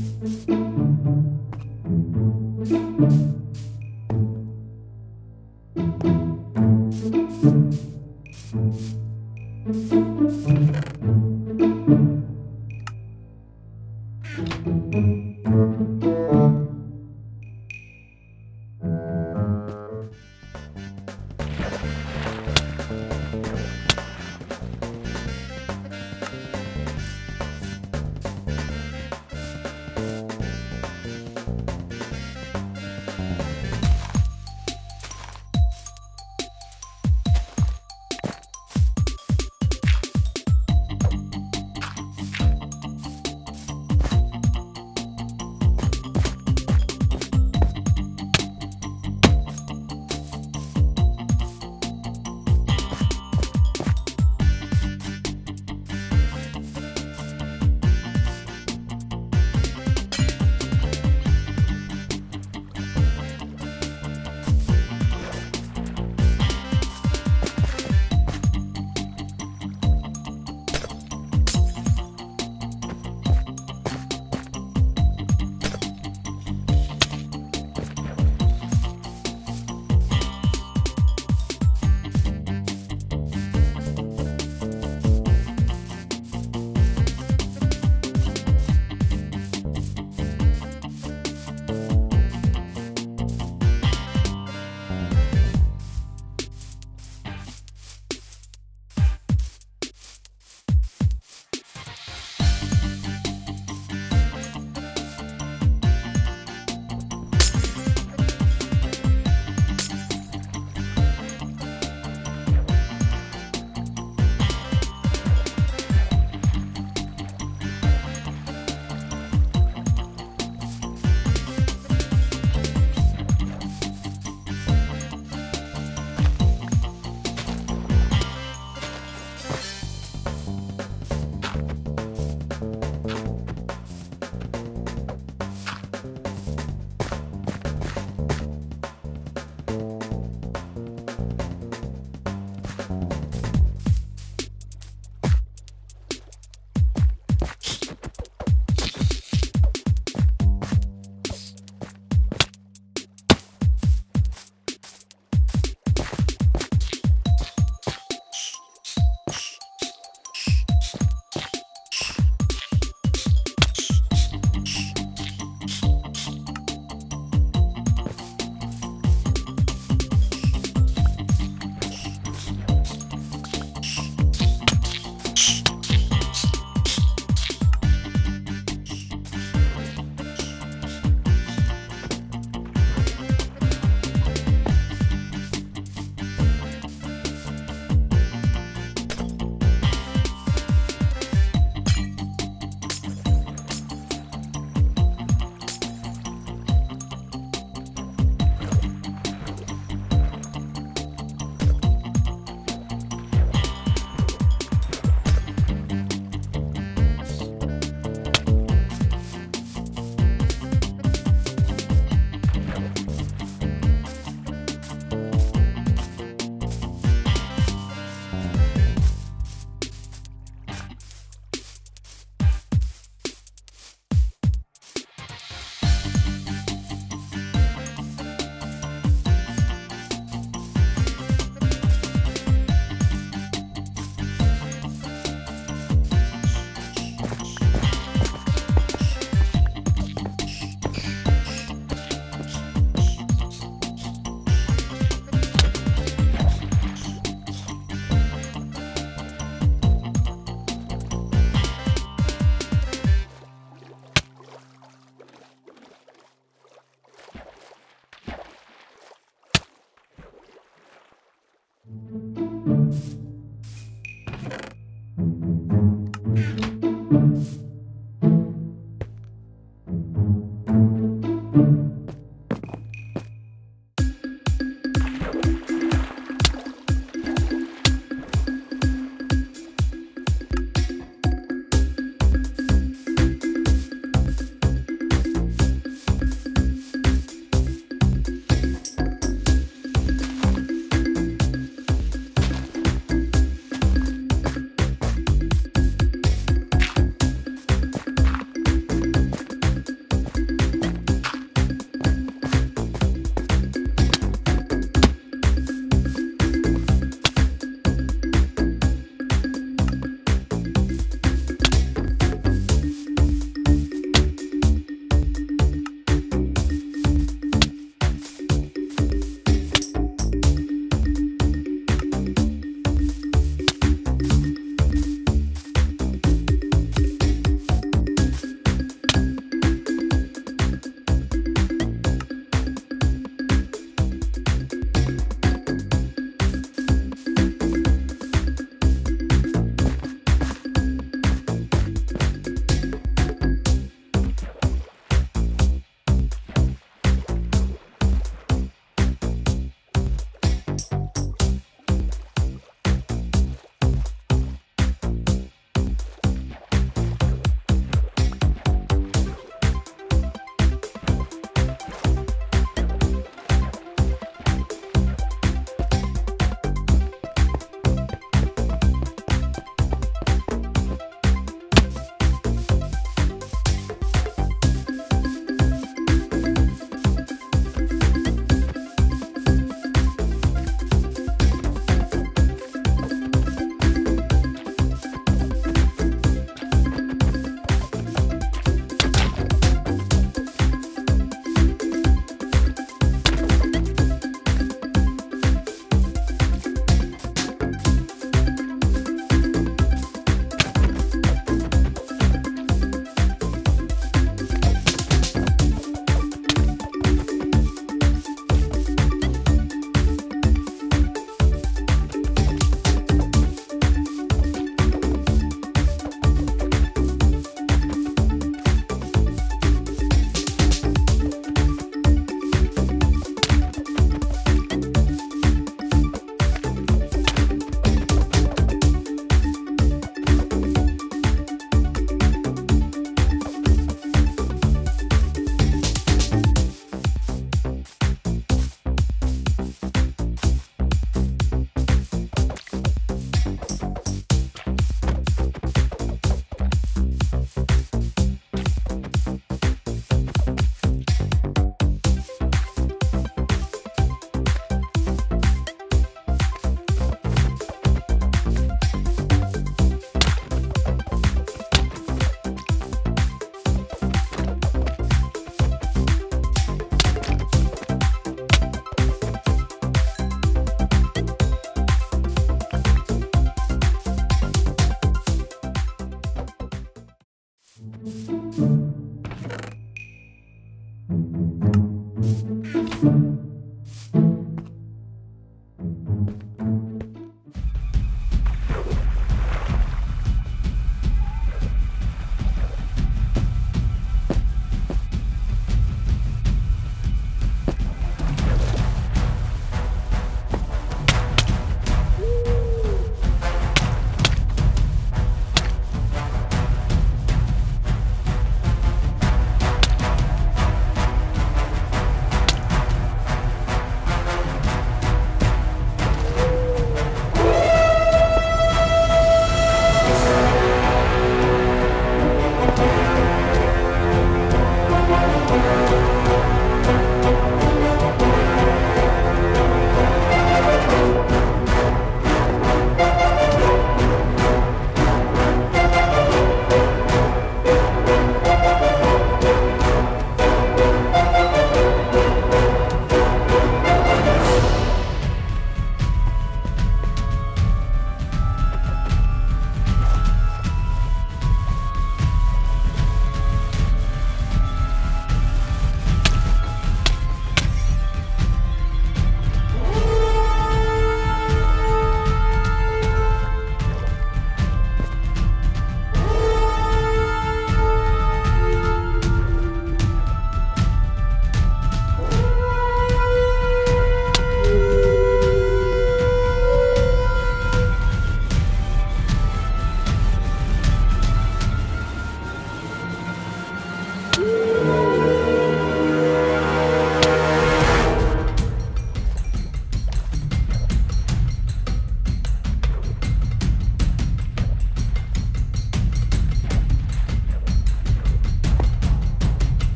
Música